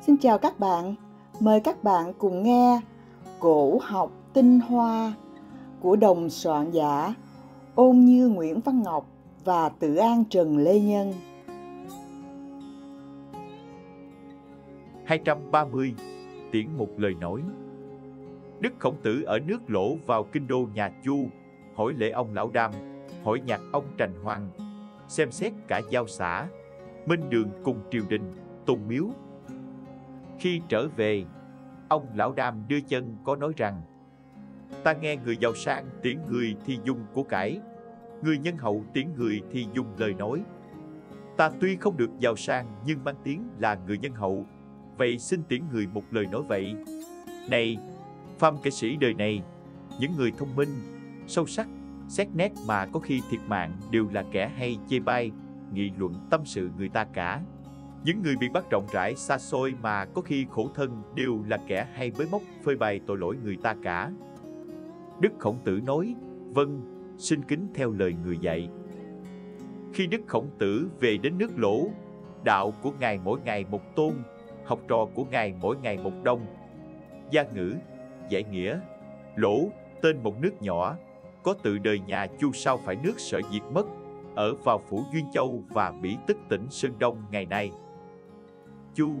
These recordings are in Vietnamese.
Xin chào các bạn, mời các bạn cùng nghe Cổ học tinh hoa của đồng soạn giả Ôn Như Nguyễn Văn Ngọc và Tự An Trần Lê Nhân. 230 Tiễn một lời nói Đức Khổng Tử ở nước lỗ vào kinh đô nhà Chu, hỏi lễ ông Lão Đam, hỏi nhạc ông Trành Hoàng, xem xét cả giao xã, minh đường cùng triều đình, tùng miếu. Khi trở về, ông Lão Đam đưa chân có nói rằng, ta nghe người giàu sang tiễn người thì dùng của cải, người nhân hậu tiễn người thì dùng lời nói. Ta tuy không được giàu sang nhưng mang tiếng là người nhân hậu, vậy xin tiễn người một lời nói vậy. Này, phàm kẻ sĩ đời này, những người thông minh, sâu sắc, xét nét mà có khi thiệt mạng đều là kẻ hay chê bai, nghị luận tâm sự người ta cả. Những người bị bắt rộng rãi xa xôi mà có khi khổ thân đều là kẻ hay bới móc phơi bày tội lỗi người ta cả. Đức Khổng Tử nói, vâng, xin kính theo lời người dạy. Khi Đức Khổng Tử về đến nước lỗ, đạo của Ngài mỗi ngày một tôn, học trò của Ngài mỗi ngày một đông. Gia ngữ, giải nghĩa, lỗ, tên một nước nhỏ, có tự đời nhà Chu sao phải nước sở diệt mất, ở vào phủ Duyên Châu và Bỉ Tức tỉnh Sơn Đông ngày nay. Chu,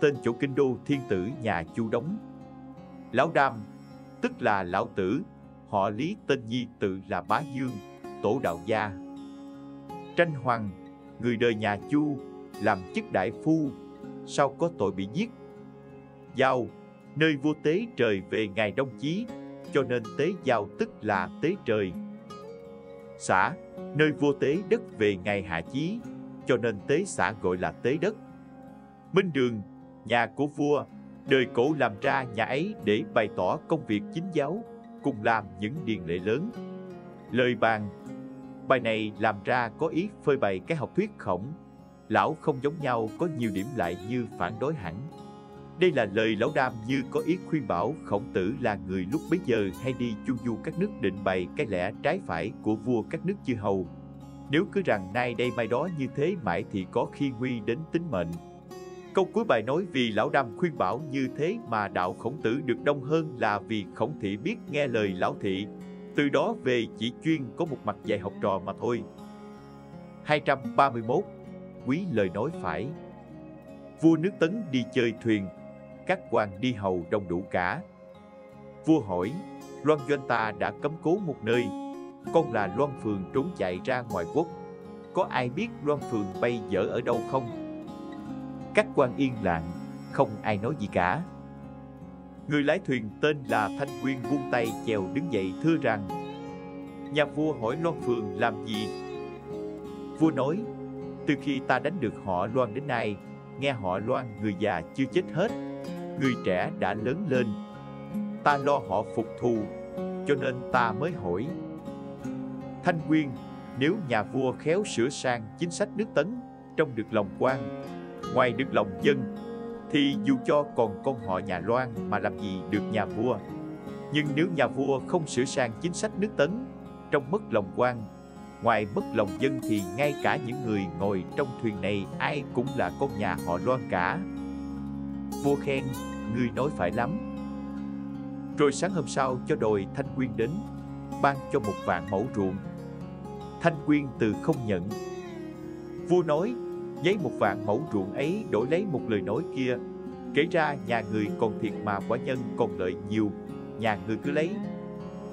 tên chỗ kinh đô thiên tử nhà Chu đóng Lão Đam, tức là Lão Tử, họ Lý tên Nhi tự là Bá Dương, tổ đạo gia. Tranh Hoàng, người đời nhà Chu, làm chức đại phu, sau có tội bị giết. Giao, nơi vua tế trời về ngày đông chí, cho nên tế giao tức là tế trời. Xã, nơi vua tế đất về ngày hạ chí, cho nên tế xã gọi là tế đất. Minh Đường, nhà của vua, đời cổ làm ra nhà ấy để bày tỏ công việc chính giáo, cùng làm những điền lệ lớn. Lời bàn Bài này làm ra có ý phơi bày cái học thuyết khổng. Lão không giống nhau có nhiều điểm lại như phản đối hẳn. Đây là lời lão đam như có ý khuyên bảo khổng tử là người lúc bấy giờ hay đi chu du các nước định bày cái lẽ trái phải của vua các nước chư hầu. Nếu cứ rằng nay đây mai đó như thế mãi thì có khi nguy đến tính mệnh. Câu cuối bài nói vì lão đam khuyên bảo như thế mà đạo khổng tử được đông hơn là vì khổng thị biết nghe lời lão thị. Từ đó về chỉ chuyên có một mặt dạy học trò mà thôi. 231. Quý lời nói phải Vua nước Tấn đi chơi thuyền các quan đi hầu đông đủ cả. Vua hỏi, Loan Doanh ta đã cấm cố một nơi, con là Loan Phường trốn chạy ra ngoài quốc. Có ai biết Loan Phường bay dở ở đâu không? Các quan yên lặng, không ai nói gì cả. Người lái thuyền tên là Thanh Quyên buông tay chèo đứng dậy thưa rằng Nhà vua hỏi Loan Phường làm gì? Vua nói, từ khi ta đánh được họ Loan đến nay, nghe họ Loan người già chưa chết hết, người trẻ đã lớn lên. Ta lo họ phục thù, cho nên ta mới hỏi. Thanh Quyên, nếu nhà vua khéo sửa sang chính sách nước Tấn trong được lòng quan, ngoài được lòng dân, thì dù cho còn con họ nhà Loan mà làm gì được nhà vua. Nhưng nếu nhà vua không sửa sang chính sách nước Tấn, trong mất lòng quan, ngoài mất lòng dân thì ngay cả những người ngồi trong thuyền này ai cũng là con nhà họ Loan cả. Vua khen, ngươi nói phải lắm. Rồi sáng hôm sau cho đồi Thanh Quyên đến, ban cho một vạn mẫu ruộng. Thanh Quyên từ không nhận. Vua nói, giấy một vạn mẫu ruộng ấy đổi lấy một lời nói kia. Kể ra nhà người còn thiệt mà quả nhân còn lợi nhiều, nhà người cứ lấy.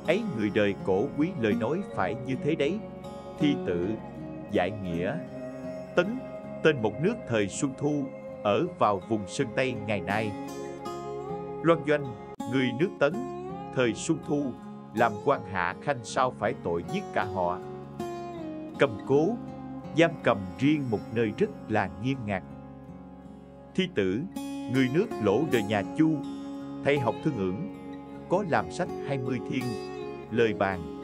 Ấy người đời cổ quý lời nói phải như thế đấy. Thi tự, giải nghĩa, tấn, tên một nước thời Xuân Thu ở vào vùng Sơn Tây ngày nay. Loan Doanh, người nước Tấn, thời Xuân Thu, làm quan hạ khanh sao phải tội giết cả họ. Cầm cố, giam cầm riêng một nơi rất là nghiêm ngặt. Thi tử, người nước lỗ đời nhà Chu, thầy học thương ưởng, có làm sách 20 thiên, lời bàn.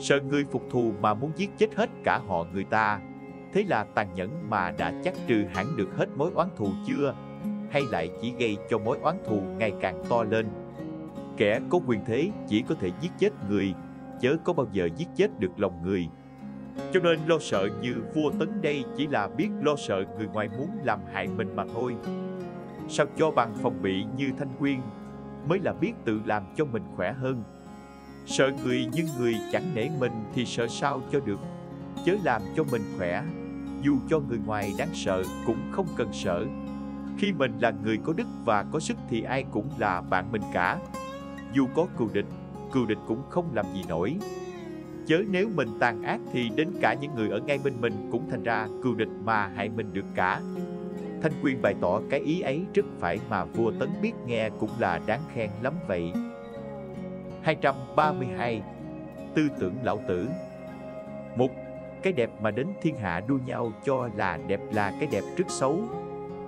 Sợ người phục thù mà muốn giết chết hết cả họ người ta, thế là tàn nhẫn mà đã chắc trừ hẳn được hết mối oán thù chưa? hay lại chỉ gây cho mối oán thù ngày càng to lên. Kẻ có quyền thế chỉ có thể giết chết người, chớ có bao giờ giết chết được lòng người. Cho nên lo sợ như vua Tấn đây chỉ là biết lo sợ người ngoài muốn làm hại mình mà thôi. sao cho bằng phòng bị như Thanh Quyên mới là biết tự làm cho mình khỏe hơn. Sợ người nhưng người chẳng nể mình thì sợ sao cho được, chớ làm cho mình khỏe. Dù cho người ngoài đáng sợ cũng không cần sợ. Khi mình là người có đức và có sức thì ai cũng là bạn mình cả. Dù có cừu địch, cừu địch cũng không làm gì nổi. Chớ nếu mình tàn ác thì đến cả những người ở ngay bên mình cũng thành ra cừu địch mà hại mình được cả. Thanh Quyên bày tỏ cái ý ấy rất phải mà vua Tấn biết nghe cũng là đáng khen lắm vậy. 232. Tư tưởng lão tử Một, cái đẹp mà đến thiên hạ đua nhau cho là đẹp là cái đẹp rất xấu.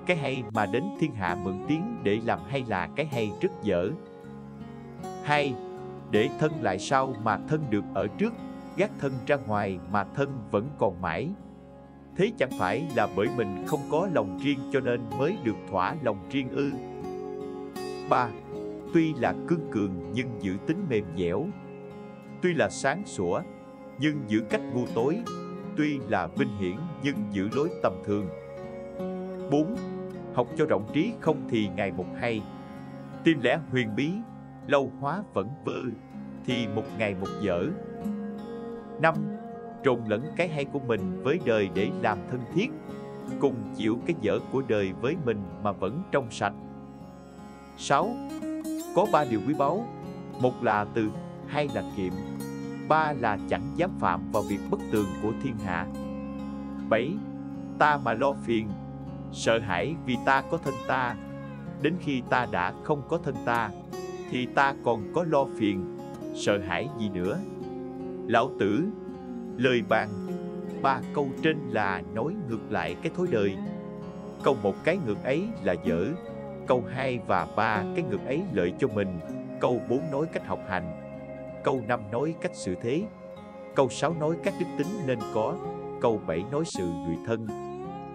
Cái hay mà đến thiên hạ mượn tiếng để làm hay là cái hay rất dở. Hai, để thân lại sau mà thân được ở trước, gác thân ra ngoài mà thân vẫn còn mãi. Thế chẳng phải là bởi mình không có lòng riêng cho nên mới được thỏa lòng riêng ư. 3. Tuy là cương cường nhưng giữ tính mềm dẻo. Tuy là sáng sủa nhưng giữ cách ngu tối. Tuy là vinh hiển nhưng giữ lối tầm thường. 4. Học cho rộng trí không thì ngày một hay. Tin lẽ huyền bí, lâu hóa vẫn vơ, thì một ngày một dở. 5 trộn lẫn cái hay của mình với đời để làm thân thiết, cùng chịu cái dở của đời với mình mà vẫn trong sạch. 6. Có ba điều quý báu, một là từ, hai là kiệm, ba là chẳng dám phạm vào việc bất tường của thiên hạ. 7. Ta mà lo phiền, sợ hãi vì ta có thân ta, đến khi ta đã không có thân ta, thì ta còn có lo phiền, sợ hãi gì nữa. Lão Tử, Lời bàn Ba câu trên là nói ngược lại cái thối đời. Câu một cái ngược ấy là dở, Câu hai và ba cái ngược ấy lợi cho mình, Câu bốn nói cách học hành, Câu năm nói cách xử thế, Câu sáu nói các đức tính nên có, Câu bảy nói sự người thân.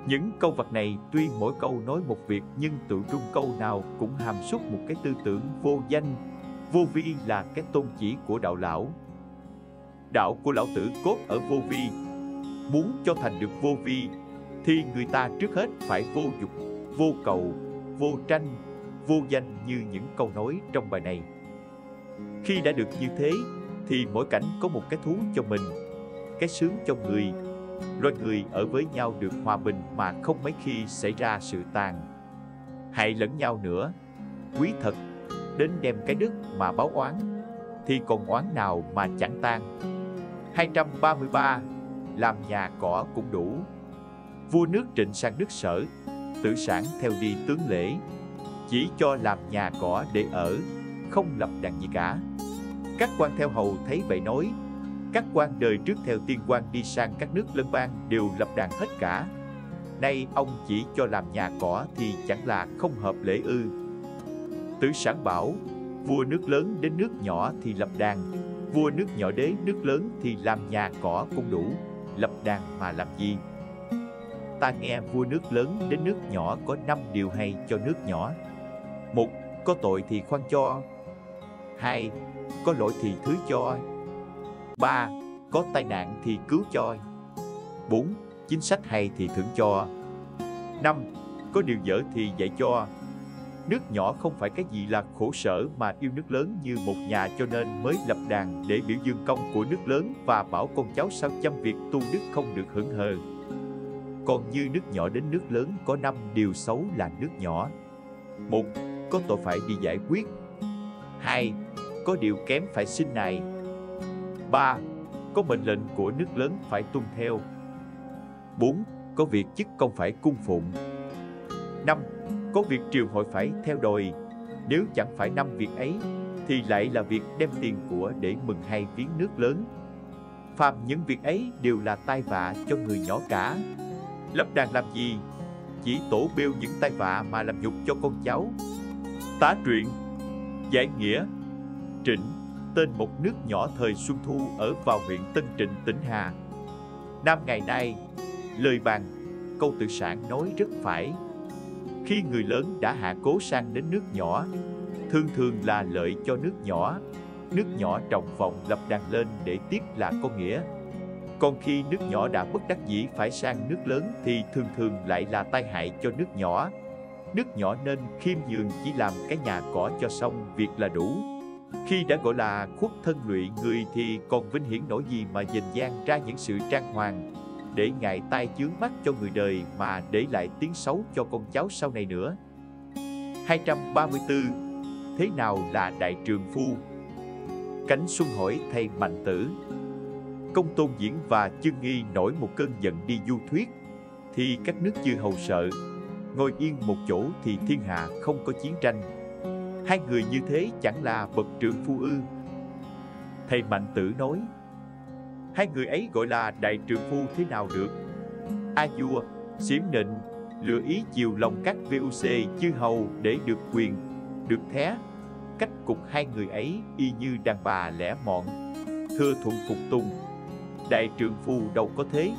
Những câu vật này tuy mỗi câu nói một việc Nhưng tự trung câu nào cũng hàm xúc một cái tư tưởng vô danh, Vô vi là cái tôn chỉ của đạo lão đạo của lão tử cốt ở vô vi. Muốn cho thành được vô vi, thì người ta trước hết phải vô dục, vô cầu, vô tranh, vô danh như những câu nói trong bài này. Khi đã được như thế, thì mỗi cảnh có một cái thú cho mình, cái sướng cho người, loài người ở với nhau được hòa bình mà không mấy khi xảy ra sự tàn. Hại lẫn nhau nữa, quý thật, đến đem cái đức mà báo oán, thì còn oán nào mà chẳng tan. 233 làm nhà cỏ cũng đủ. Vua nước Trịnh sang nước Sở, tử sản theo đi tướng lễ, chỉ cho làm nhà cỏ để ở, không lập đàn gì cả. Các quan theo hầu thấy vậy nói, các quan đời trước theo tiên quan đi sang các nước lân bang đều lập đàn hết cả. Nay ông chỉ cho làm nhà cỏ thì chẳng là không hợp lễ ư. Tử sản bảo, vua nước lớn đến nước nhỏ thì lập đàn, Vua nước nhỏ đế nước lớn thì làm nhà cỏ cũng đủ, lập đàn mà làm gì? Ta nghe vua nước lớn đến nước nhỏ có năm điều hay cho nước nhỏ. Một, có tội thì khoan cho. Hai, có lỗi thì thứ cho. Ba, có tai nạn thì cứu cho. Bốn, chính sách hay thì thưởng cho. Năm, có điều dở thì dạy cho. Nước nhỏ không phải cái gì là khổ sở mà yêu nước lớn như một nhà cho nên mới lập đàn để biểu dương công của nước lớn và bảo con cháu sao chăm việc tu đức không được hưởng hờ. Còn như nước nhỏ đến nước lớn có năm điều xấu là nước nhỏ. Một, có tội phải đi giải quyết. Hai, có điều kém phải xin này. Ba, có mệnh lệnh của nước lớn phải tuân theo. Bốn, có việc chức công phải cung phụng. Năm, có việc triều hội phải theo đòi. Nếu chẳng phải năm việc ấy, thì lại là việc đem tiền của để mừng hay viếng nước lớn. Phàm những việc ấy đều là tai vạ cho người nhỏ cả. Lập đàn làm gì? Chỉ tổ bêu những tai vạ mà làm nhục cho con cháu. Tá truyện Giải nghĩa Trịnh Tên một nước nhỏ thời Xuân Thu ở vào huyện Tân Trịnh, tỉnh Hà. Năm ngày nay, lời bàn, câu tự sản nói rất phải. Khi người lớn đã hạ cố sang đến nước nhỏ, thường thường là lợi cho nước nhỏ. Nước nhỏ trọng vọng lập đàn lên để tiếp là con nghĩa. Còn khi nước nhỏ đã bất đắc dĩ phải sang nước lớn thì thường thường lại là tai hại cho nước nhỏ. nước nhỏ nên khiêm nhường chỉ làm cái nhà cỏ cho xong việc là đủ. Khi đã gọi là khuất thân lụy người thì còn vinh hiển nổi gì mà dình gian ra những sự trang hoàng để ngại tai chướng mắt cho người đời mà để lại tiếng xấu cho con cháu sau này nữa. 234. Thế nào là đại trường phu? Cánh Xuân hỏi thầy Mạnh Tử. Công Tôn Diễn và Chương Nghi nổi một cơn giận đi du thuyết, thì các nước chư hầu sợ. Ngồi yên một chỗ thì thiên hạ không có chiến tranh. Hai người như thế chẳng là bậc trưởng phu ư. Thầy Mạnh Tử nói, hai người ấy gọi là đại trượng phu thế nào được? A vua, xiểm nịnh, lựa ý chiều lòng các VUC chư hầu để được quyền, được thé. Cách cục hai người ấy y như đàn bà lẻ mọn, thưa thuận phục tùng. Đại trượng phu đâu có thế.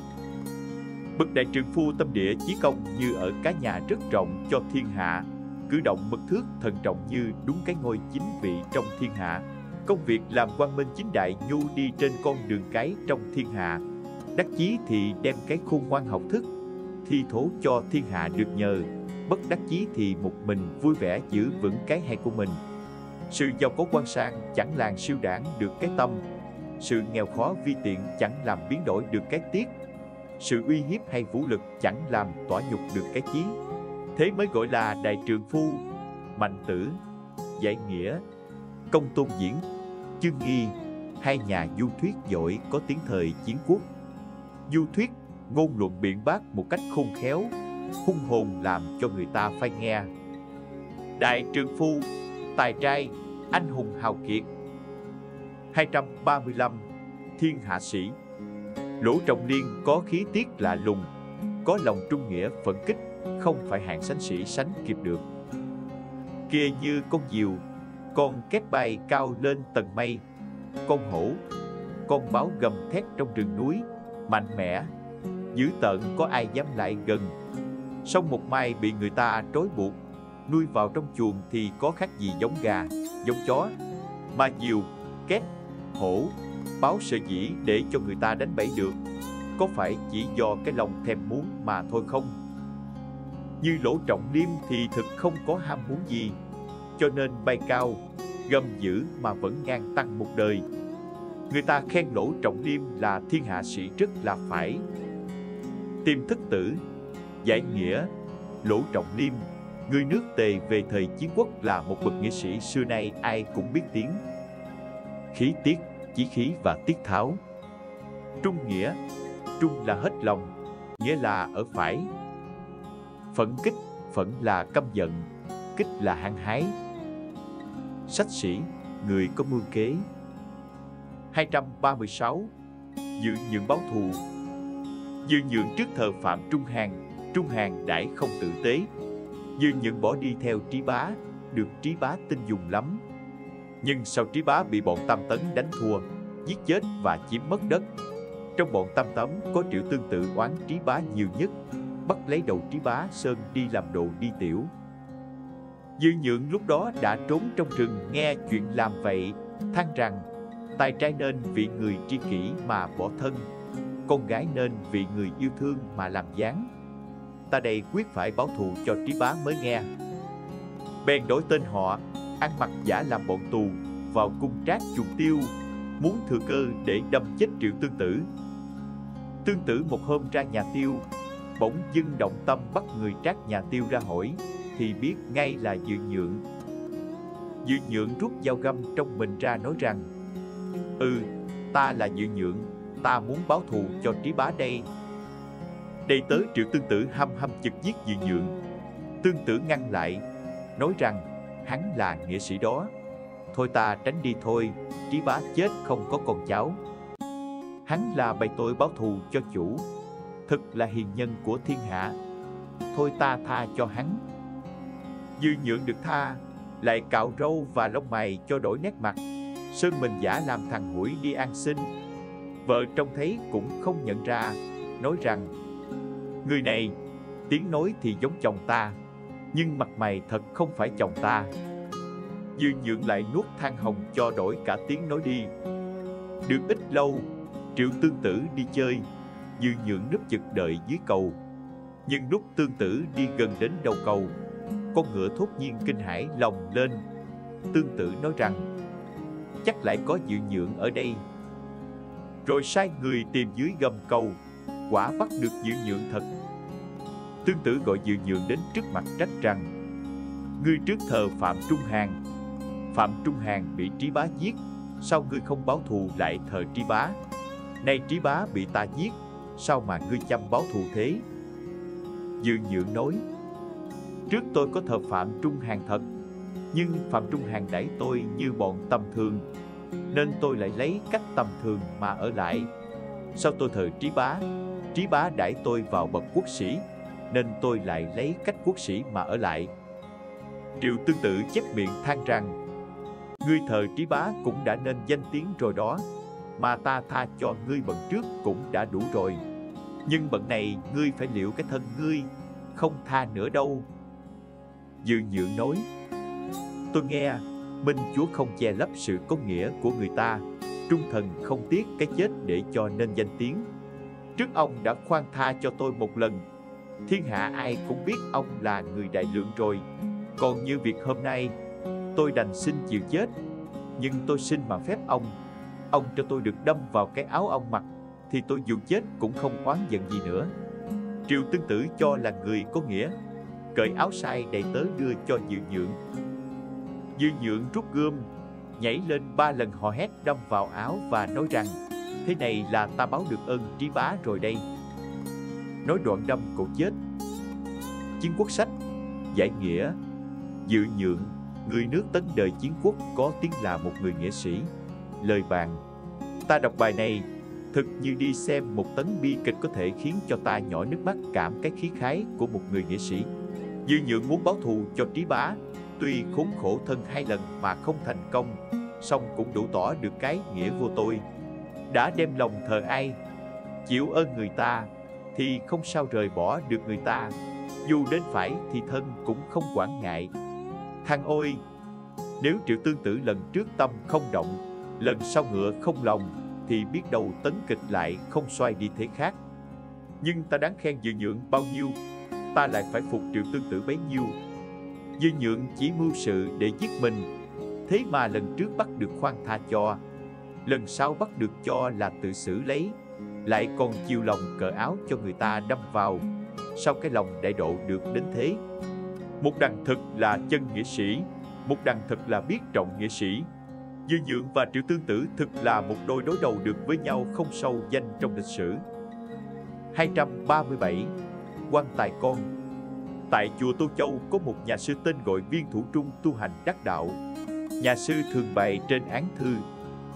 Bậc đại trượng phu tâm địa chí công như ở cái nhà rất rộng cho thiên hạ, cử động mật thước thần trọng như đúng cái ngôi chính vị trong thiên hạ. Công việc làm quan minh chính đại nhu đi trên con đường cái trong thiên hạ. Đắc chí thì đem cái khôn ngoan học thức, thi thố cho thiên hạ được nhờ. Bất đắc chí thì một mình vui vẻ giữ vững cái hay của mình. Sự giàu có quan sang chẳng làng siêu đảng được cái tâm. Sự nghèo khó vi tiện chẳng làm biến đổi được cái tiết. Sự uy hiếp hay vũ lực chẳng làm tỏa nhục được cái chí. Thế mới gọi là đại trường phu, mạnh tử, giải nghĩa, công tôn diễn, chương nghi, hai nhà du thuyết giỏi có tiếng thời chiến quốc. Du thuyết, ngôn luận biện bác một cách khôn khéo, hung hồn làm cho người ta phải nghe. Đại trường phu, tài trai, anh hùng hào kiệt. 235. Thiên hạ sĩ Lỗ Trọng Liên có khí tiết lạ lùng, có lòng trung nghĩa phận kích, không phải hạng sánh sĩ sánh kịp được. Kia như con diều, con két bay cao lên tầng mây, con hổ, con báo gầm thét trong rừng núi, mạnh mẽ, dữ tợn có ai dám lại gần. Sông một mai bị người ta trói buộc, nuôi vào trong chuồng thì có khác gì giống gà, giống chó, mà nhiều, két, hổ, báo sợ dĩ để cho người ta đánh bẫy được, có phải chỉ do cái lòng thèm muốn mà thôi không? Như lỗ trọng liêm thì thực không có ham muốn gì, cho nên bay cao, gầm dữ mà vẫn ngang tăng một đời. Người ta khen lỗ trọng liêm là thiên hạ sĩ rất là phải. Tiêm thất tử, giải nghĩa, lỗ trọng liêm, người nước tề về thời chiến quốc là một bậc nghĩa sĩ xưa nay ai cũng biết tiếng. Khí tiết, chí khí và tiết tháo. Trung nghĩa, trung là hết lòng, nghĩa là ở phải. Phẫn kích, phẫn là căm giận, kích là hăng hái. Sách sĩ, người có mưu kế. 236. Dự nhượng báo thù Dự nhượng trước thờ Phạm Trung Hàng, Trung Hàng đãi không tử tế. Dự nhượng bỏ đi theo trí bá, được trí bá tin dùng lắm. Nhưng sau trí bá bị bọn Tam Tấn đánh thua, giết chết và chiếm mất đất. Trong bọn Tam Tấm có triệu tương tự oán trí bá nhiều nhất, bắt lấy đầu trí bá Sơn đi làm đồ đi tiểu. Dư nhượng lúc đó đã trốn trong rừng nghe chuyện làm vậy, than rằng tài trai nên vì người tri kỷ mà bỏ thân, con gái nên vì người yêu thương mà làm gián. Ta đây quyết phải báo thù cho trí bá mới nghe. Bèn đổi tên họ, ăn mặc giả làm bọn tù, vào cung trác trùng tiêu, muốn thừa cơ để đâm chết triệu tương tử. Tương tử một hôm ra nhà tiêu, bỗng dưng động tâm bắt người trác nhà tiêu ra hỏi, thì biết ngay là dự nhượng. Dự nhượng rút dao găm trong mình ra nói rằng, Ừ, ta là dự nhượng, ta muốn báo thù cho trí bá đây. Đây tới triệu tương tử hăm hăm chực giết dự nhượng. Tương tử ngăn lại, nói rằng hắn là nghĩa sĩ đó. Thôi ta tránh đi thôi, trí bá chết không có con cháu. Hắn là bày tội báo thù cho chủ, thực là hiền nhân của thiên hạ. Thôi ta tha cho hắn. Dư nhượng được tha, lại cạo râu và lông mày cho đổi nét mặt. Sơn mình giả làm thằng hủi đi ăn xin. Vợ trông thấy cũng không nhận ra, nói rằng Người này, tiếng nói thì giống chồng ta, nhưng mặt mày thật không phải chồng ta. Dư nhượng lại nuốt than hồng cho đổi cả tiếng nói đi. Được ít lâu, triệu tương tử đi chơi, dư nhượng núp chực đợi dưới cầu. Nhưng lúc tương tử đi gần đến đầu cầu, con ngựa thốt nhiên kinh hãi lòng lên. Tương tự nói rằng, chắc lại có dự nhượng ở đây. Rồi sai người tìm dưới gầm cầu, quả bắt được dự nhượng thật. Tương tự gọi dự nhượng đến trước mặt trách rằng, ngươi trước thờ Phạm Trung Hàng. Phạm Trung Hàng bị Trí Bá giết, sao ngươi không báo thù lại thờ Trí Bá? Nay Trí Bá bị ta giết, sao mà ngươi chăm báo thù thế? dự Nhượng nói, trước tôi có thờ Phạm Trung Hàng thật, nhưng Phạm Trung Hàng đẩy tôi như bọn tầm thường, nên tôi lại lấy cách tầm thường mà ở lại. sau tôi thờ Trí Bá? Trí Bá đẩy tôi vào bậc quốc sĩ, nên tôi lại lấy cách quốc sĩ mà ở lại. Triệu tương tự chép miệng than rằng, ngươi thờ Trí Bá cũng đã nên danh tiếng rồi đó, mà ta tha cho ngươi bận trước cũng đã đủ rồi. Nhưng bận này ngươi phải liệu cái thân ngươi, không tha nữa đâu. Dự nhượng nói, tôi nghe, Minh Chúa không che lấp sự có nghĩa của người ta, trung thần không tiếc cái chết để cho nên danh tiếng. Trước ông đã khoan tha cho tôi một lần, thiên hạ ai cũng biết ông là người đại lượng rồi. Còn như việc hôm nay, tôi đành xin chịu chết, nhưng tôi xin mà phép ông ông cho tôi được đâm vào cái áo ông mặc, thì tôi dù chết cũng không oán giận gì nữa. Triệu tương tử cho là người có nghĩa, cởi áo sai đầy tớ đưa cho Dự Nhượng. Dự Nhượng rút gươm, nhảy lên ba lần hò hét đâm vào áo và nói rằng, thế này là ta báo được ơn trí bá rồi đây. Nói đoạn đâm cổ chết. Chiến quốc sách, giải nghĩa, Dự Nhượng, người nước tấn đời chiến quốc có tiếng là một người nghĩa sĩ lời bàn. Ta đọc bài này, thực như đi xem một tấn bi kịch có thể khiến cho ta nhỏ nước mắt cảm cái khí khái của một người nghệ sĩ. Dư nhượng muốn báo thù cho trí bá, tuy khốn khổ thân hai lần mà không thành công, song cũng đủ tỏ được cái nghĩa vô tôi. Đã đem lòng thờ ai, chịu ơn người ta, thì không sao rời bỏ được người ta. Dù đến phải thì thân cũng không quản ngại. Thằng ôi, nếu triệu tương tử lần trước tâm không động lần sau ngựa không lòng thì biết đâu tấn kịch lại không xoay đi thế khác. Nhưng ta đáng khen dự nhượng bao nhiêu, ta lại phải phục triệu tương tử bấy nhiêu. dư nhượng chỉ mưu sự để giết mình, thế mà lần trước bắt được khoan tha cho, lần sau bắt được cho là tự xử lấy, lại còn chiều lòng cởi áo cho người ta đâm vào, sao cái lòng đại độ được đến thế? Một đằng thực là chân nghĩa sĩ, một đằng thật là biết trọng nghĩa sĩ, Dư Nhượng và Triệu Tương Tử thực là một đôi đối đầu được với nhau không sâu danh trong lịch sử. 237. Quan Tài Con Tại chùa Tô Châu có một nhà sư tên gọi Viên Thủ Trung tu hành đắc đạo. Nhà sư thường bày trên án thư,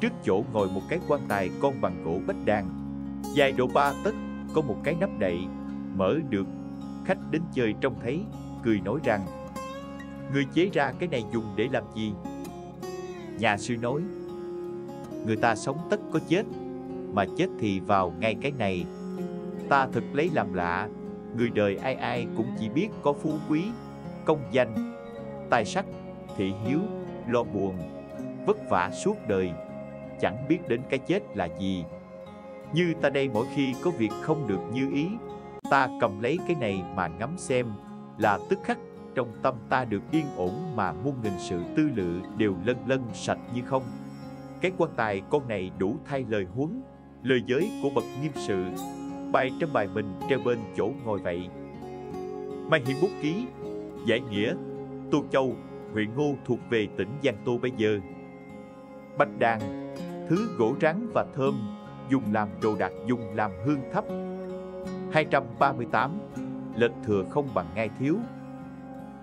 trước chỗ ngồi một cái quan tài con bằng gỗ bách đàn. Dài độ ba tấc, có một cái nắp đậy, mở được. Khách đến chơi trông thấy, cười nói rằng Người chế ra cái này dùng để làm gì? Nhà sư nói, người ta sống tất có chết, mà chết thì vào ngay cái này. Ta thực lấy làm lạ, người đời ai ai cũng chỉ biết có phú quý, công danh, tài sắc, thị hiếu, lo buồn, vất vả suốt đời, chẳng biết đến cái chết là gì. Như ta đây mỗi khi có việc không được như ý, ta cầm lấy cái này mà ngắm xem là tức khắc trong tâm ta được yên ổn mà muôn nghìn sự tư lự đều lân lân sạch như không. Cái quan tài con này đủ thay lời huấn, lời giới của bậc nghiêm sự, bài trên bài mình treo bên chỗ ngồi vậy. Mai Hiên bút ký, giải nghĩa, Tô Châu, huyện Ngô thuộc về tỉnh Giang Tô bây giờ. Bạch đàn, thứ gỗ rắn và thơm, dùng làm đồ đạc dùng làm hương thấp. 238. Lệch thừa không bằng ngai thiếu,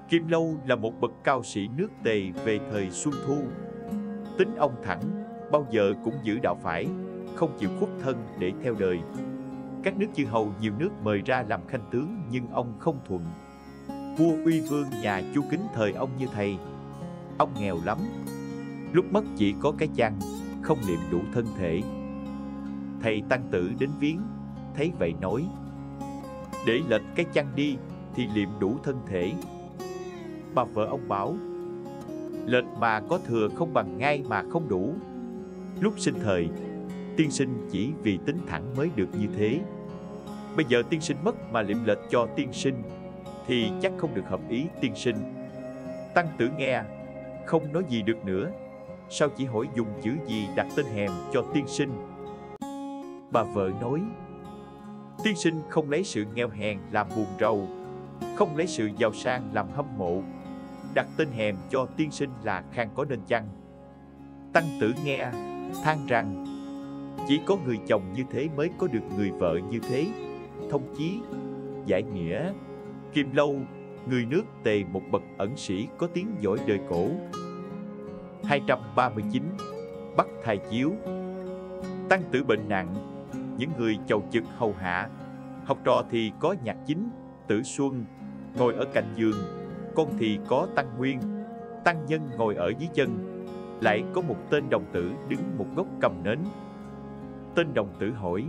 Kim Lâu là một bậc cao sĩ nước Tề về thời Xuân Thu. Tính ông thẳng, bao giờ cũng giữ đạo phải, không chịu khuất thân để theo đời. Các nước chư hầu nhiều nước mời ra làm khanh tướng nhưng ông không thuận. Vua Uy Vương nhà Chu Kính thời ông như thầy. Ông nghèo lắm, lúc mất chỉ có cái chăn, không liệm đủ thân thể. Thầy tăng tử đến viếng, thấy vậy nói, để lệch cái chăn đi thì liệm đủ thân thể bà vợ ông bảo Lệch mà có thừa không bằng ngay mà không đủ Lúc sinh thời Tiên sinh chỉ vì tính thẳng mới được như thế Bây giờ tiên sinh mất mà liệm lệch cho tiên sinh Thì chắc không được hợp ý tiên sinh Tăng tử nghe, không nói gì được nữa. Sao chỉ hỏi dùng chữ gì đặt tên hèm cho tiên sinh? Bà vợ nói, tiên sinh không lấy sự nghèo hèn làm buồn rầu, không lấy sự giàu sang làm hâm mộ. Đặt tên hèm cho tiên sinh là khang có nên chăng? Tăng tử nghe, than rằng, chỉ có người chồng như thế mới có được người vợ như thế. Thông chí, giải nghĩa, kim lâu, người nước tề một bậc ẩn sĩ có tiếng giỏi đời cổ. 239. Bắt thai chiếu Tăng tử bệnh nặng, những người chầu trực hầu hạ. Học trò thì có nhạc chính, tử xuân, ngồi ở cạnh giường, con thì có tăng nguyên, tăng nhân ngồi ở dưới chân, lại có một tên đồng tử đứng một góc cầm nến. Tên đồng tử hỏi,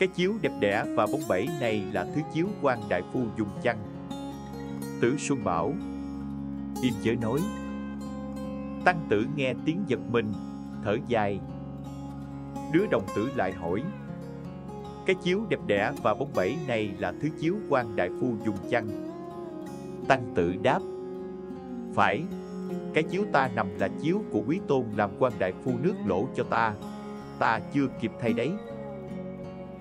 cái chiếu đẹp đẽ và bóng bẩy này là thứ chiếu quan đại phu dùng chăng? Tử Xuân bảo, im chớ nói. Tăng tử nghe tiếng giật mình, thở dài. Đứa đồng tử lại hỏi, cái chiếu đẹp đẽ và bóng bẩy này là thứ chiếu quan đại phu dùng chăng? Tăng tử đáp, phải, cái chiếu ta nằm là chiếu của quý tôn làm quan đại phu nước lỗ cho ta, ta chưa kịp thay đấy.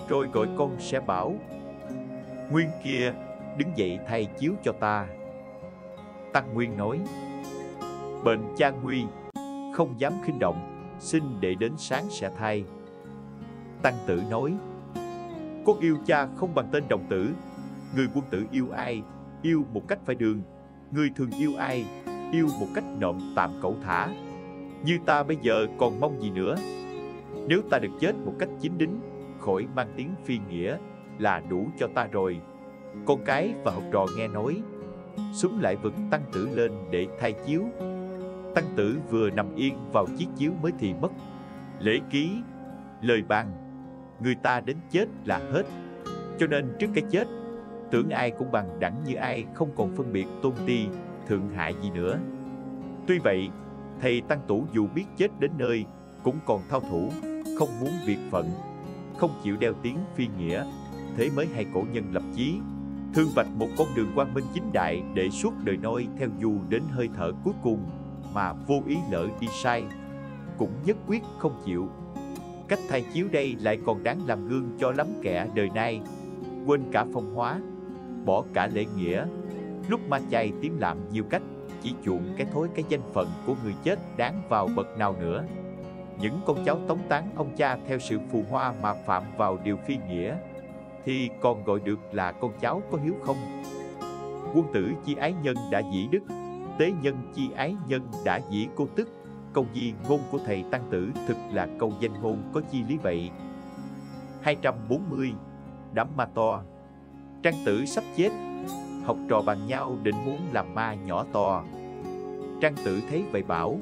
Rồi gọi con sẽ bảo, Nguyên kia, đứng dậy thay chiếu cho ta. Tăng Nguyên nói, Bệnh cha nguy, không dám khinh động, xin để đến sáng sẽ thay. Tăng tử nói, Con yêu cha không bằng tên đồng tử, người quân tử yêu ai, yêu một cách phải đường, người thường yêu ai, yêu một cách nộm tạm cẩu thả. Như ta bây giờ còn mong gì nữa? Nếu ta được chết một cách chính đính, khỏi mang tiếng phi nghĩa là đủ cho ta rồi. Con cái và học trò nghe nói, súng lại vực tăng tử lên để thay chiếu. Tăng tử vừa nằm yên vào chiếc chiếu mới thì mất. Lễ ký, lời bàn, người ta đến chết là hết. Cho nên trước cái chết, tưởng ai cũng bằng đẳng như ai không còn phân biệt tôn ti, thượng hại gì nữa. Tuy vậy, thầy Tăng Tủ dù biết chết đến nơi cũng còn thao thủ, không muốn việc phận, không chịu đeo tiếng phi nghĩa, thế mới hay cổ nhân lập chí, thương vạch một con đường quang minh chính đại để suốt đời noi theo dù đến hơi thở cuối cùng mà vô ý lỡ đi sai, cũng nhất quyết không chịu. Cách thay chiếu đây lại còn đáng làm gương cho lắm kẻ đời nay, quên cả phong hóa, bỏ cả lễ nghĩa, lúc ma chay tiếng làm nhiều cách, chỉ chuộng cái thối cái danh phận của người chết đáng vào bậc nào nữa. Những con cháu tống tán ông cha theo sự phù hoa mà phạm vào điều phi nghĩa, thì còn gọi được là con cháu có hiếu không? Quân tử chi ái nhân đã dĩ đức, tế nhân chi ái nhân đã dĩ cô tức. Câu di ngôn của thầy Tăng Tử thực là câu danh ngôn có chi lý vậy. 240. Đám ma to Trang tử sắp chết Học trò bàn nhau định muốn làm ma nhỏ to Trang tử thấy vậy bảo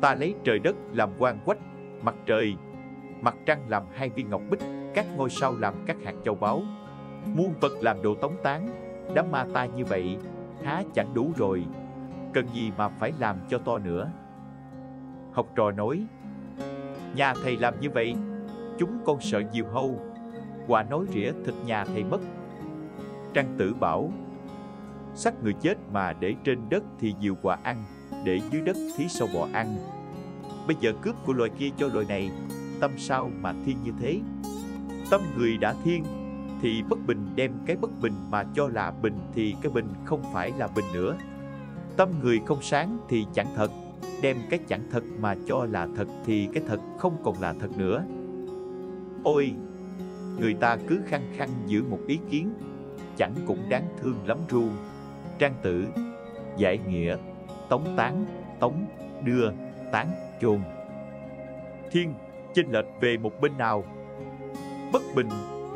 Ta lấy trời đất làm quan quách, Mặt trời, Mặt trăng làm hai viên ngọc bích, Các ngôi sao làm các hạt châu báu. Muôn vật làm đồ tống tán Đám ma ta như vậy, Há chẳng đủ rồi. Cần gì mà phải làm cho to nữa? Học trò nói, Nhà thầy làm như vậy, Chúng con sợ diều hâu. Quả nói rỉa thịt nhà thầy mất. Trang tử bảo Sắc người chết mà để trên đất thì diều quả ăn. Để dưới đất thí sâu bò ăn. Bây giờ cướp của loài kia cho loài này, Tâm sao mà thiên như thế? Tâm người đã thiên Thì bất bình đem cái bất bình mà cho là bình Thì cái bình không phải là bình nữa. Tâm người không sáng thì chẳng thật, Đem cái chẳng thật mà cho là thật Thì cái thật không còn là thật nữa. Ôi, Người ta cứ khăng khăng giữ một ý kiến, Chẳng cũng đáng thương lắm ru. Trang tử, Giải nghĩa. Tống tán, Tống, Đưa, Tán, Chôn. Thiên, chênh lệch về một bên nào? Bất bình,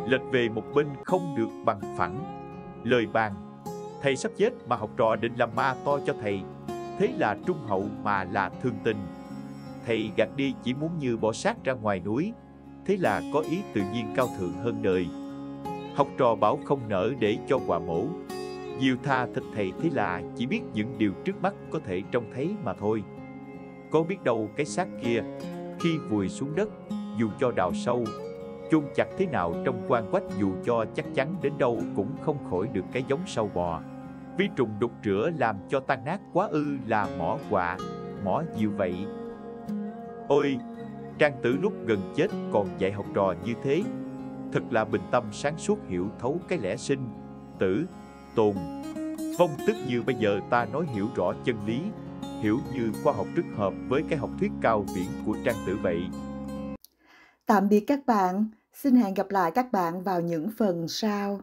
Lệch về một bên không được bằng phẳng. Lời bàn, Thầy sắp chết mà học trò định làm ma to cho thầy. Thế là trung hậu mà là thương tình. Thầy gạt đi chỉ muốn như bỏ xác ra ngoài núi. Thế là có ý tự nhiên cao thượng hơn đời. Học trò bảo không nỡ để cho quả mổ. Diều tha thịt thầy thế là chỉ biết những điều trước mắt có thể trông thấy mà thôi Có biết đâu cái xác kia Khi vùi xuống đất Dù cho đào sâu chôn chặt thế nào trong quan quách dù cho chắc chắn đến đâu cũng không khỏi được cái giống sâu bò Vi trùng đục rửa làm cho tan nát quá ư là mỏ quạ, mỏ nhiều vậy. Ôi, Trang tử lúc gần chết còn dạy học trò như thế. Thật là bình tâm sáng suốt hiểu thấu cái lẽ sinh, tử, tồn. Vong tức như bây giờ ta nói hiểu rõ chân lý, hiểu như khoa học rất hợp với cái học thuyết cao viễn của Trang tử vậy. Tạm biệt các bạn, xin hẹn gặp lại các bạn vào những phần sau.